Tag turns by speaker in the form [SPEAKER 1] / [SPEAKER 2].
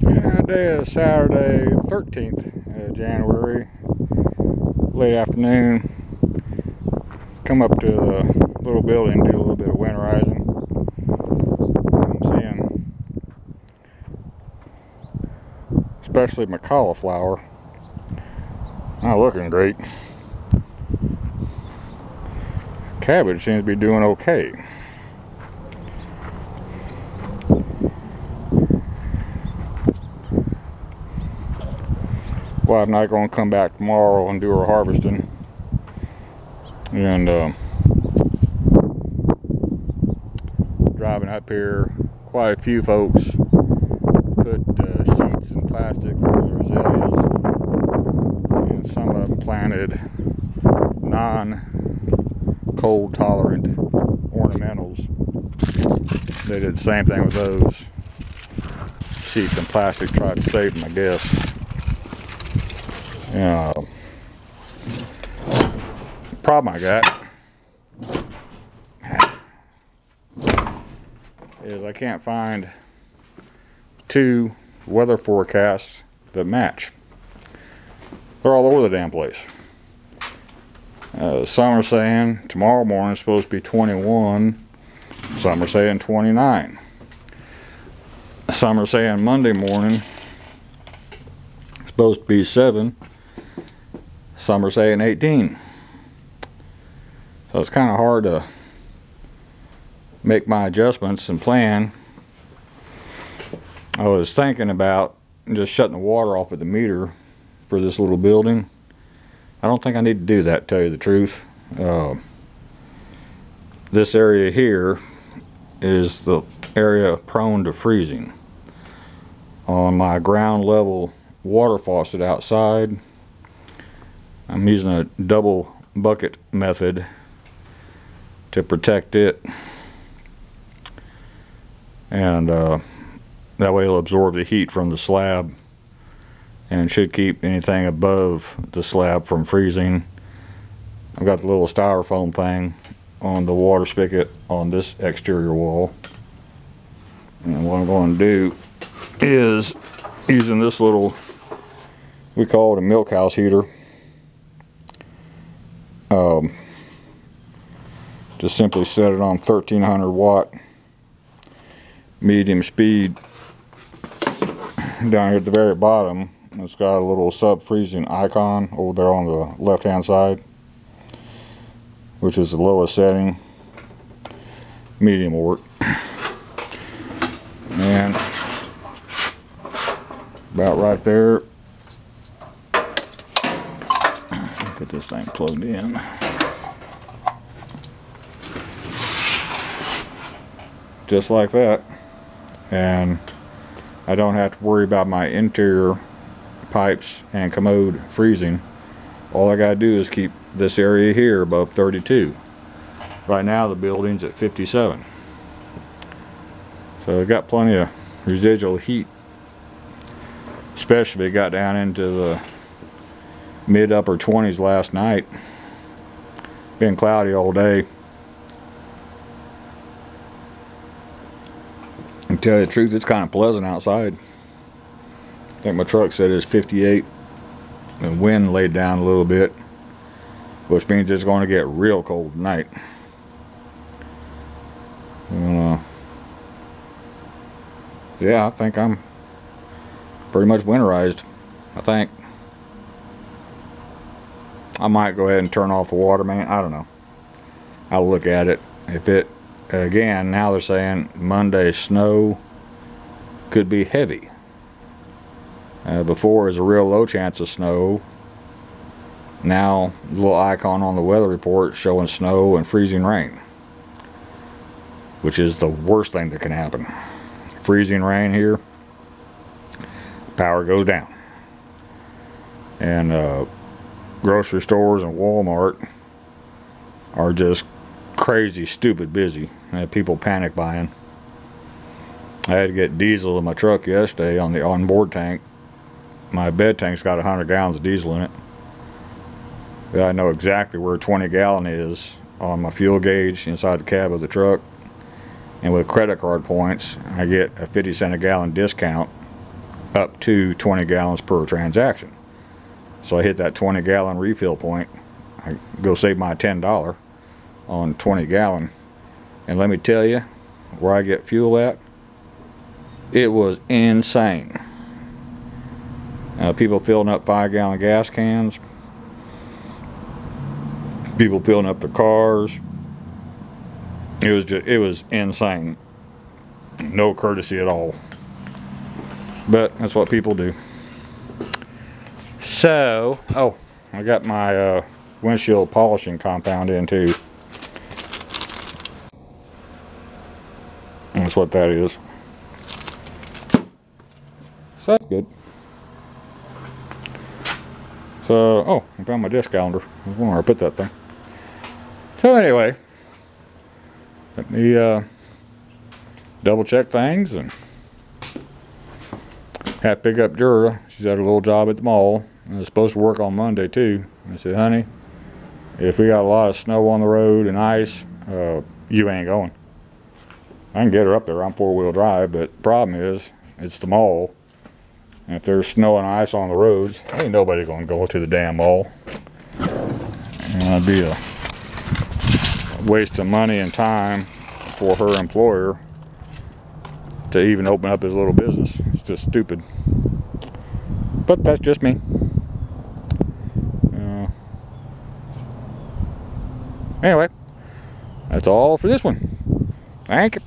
[SPEAKER 1] Today is Saturday, 13th of January, late afternoon. Come up to the little building, do a little bit of winterizing. I'm seeing, especially my cauliflower, not looking great. Cabbage seems to be doing okay. Wife and I going to come back tomorrow and do our harvesting. And uh, driving up here, quite a few folks put uh, sheets and plastic on their azaleas. And some of them planted non-cold tolerant ornamentals. They did the same thing with those sheets and plastic, tried to save them, I guess. Yeah. Problem I got is I can't find two weather forecasts that match. They're all over the damn place. Uh, some are saying tomorrow morning is supposed to be 21. Some are saying 29. Some are saying Monday morning is supposed to be 7 some are saying 18. So it's kind of hard to make my adjustments and plan. I was thinking about just shutting the water off at the meter for this little building. I don't think I need to do that, to tell you the truth. Uh, this area here is the area prone to freezing. On my ground level water faucet outside, I'm using a double bucket method to protect it. And uh, that way it'll absorb the heat from the slab and should keep anything above the slab from freezing. I've got the little styrofoam thing on the water spigot on this exterior wall. And what I'm going to do is using this little we call it a milk house heater um, just simply set it on 1300 watt medium speed down here at the very bottom. It's got a little sub-freezing icon over there on the left hand side which is the lowest setting medium work. And about right there get this thing plugged in. Just like that. And I don't have to worry about my interior pipes and commode freezing. All I gotta do is keep this area here above 32. Right now the building's at 57. So I got plenty of residual heat. Especially got down into the mid upper 20s last night. Been cloudy all day. To tell you the truth, it's kind of pleasant outside. I think my truck said it's 58 and wind laid down a little bit, which means it's going to get real cold tonight. And, uh, yeah, I think I'm pretty much winterized. I think. I might go ahead and turn off the water main. I don't know. I'll look at it. If it, again, now they're saying Monday snow could be heavy. Uh, before is a real low chance of snow. Now, little icon on the weather report showing snow and freezing rain. Which is the worst thing that can happen. Freezing rain here, power goes down. And uh, grocery stores and Walmart are just crazy stupid busy. Had people panic buying. I had to get diesel in my truck yesterday on the onboard tank. My bed tank's got 100 gallons of diesel in it. I know exactly where 20 gallon is on my fuel gauge inside the cab of the truck. And with credit card points, I get a 50 cent a gallon discount up to 20 gallons per transaction. So I hit that 20 gallon refill point. I go save my $10 on 20 gallon. And let me tell you, where I get fuel at, it was insane. Uh, people filling up five gallon gas cans, people filling up their cars. It was just, it was insane. No courtesy at all. But that's what people do. So, oh, I got my uh, windshield polishing compound in too. That's what that is. So that's good. So, oh, I found my disc calendar. I was wondering where I put that thing. So anyway, let me uh, double check things and have to pick up Jura. She's at a little job at the mall. I was supposed to work on Monday too. I said, honey, if we got a lot of snow on the road and ice, uh, you ain't going. I can get her up there on four wheel drive, but the problem is it's the mall. And if there's snow and ice on the roads, ain't nobody gonna go to the damn mall. And that'd be a waste of money and time for her employer to even open up his little business. It's just stupid. But that's just me. Uh, anyway, that's all for this one. Thank you.